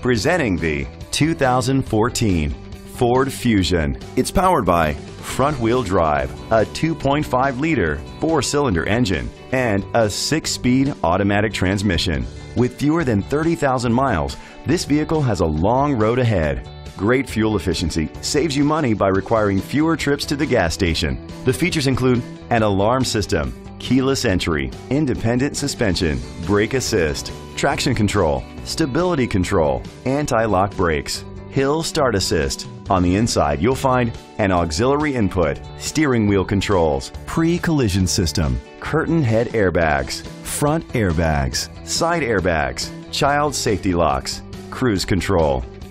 Presenting the 2014 Ford Fusion. It's powered by front-wheel drive, a 2.5-liter four-cylinder engine, and a six-speed automatic transmission. With fewer than 30,000 miles, this vehicle has a long road ahead. Great fuel efficiency saves you money by requiring fewer trips to the gas station. The features include an alarm system, keyless entry, independent suspension, brake assist, traction control, stability control, anti-lock brakes, hill start assist. On the inside, you'll find an auxiliary input, steering wheel controls, pre-collision system, curtain head airbags, front airbags, side airbags, child safety locks, cruise control,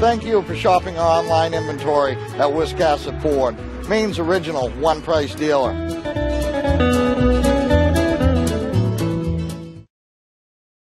Thank you for shopping our online inventory at Wiscasset Ford, Maine's original one price dealer.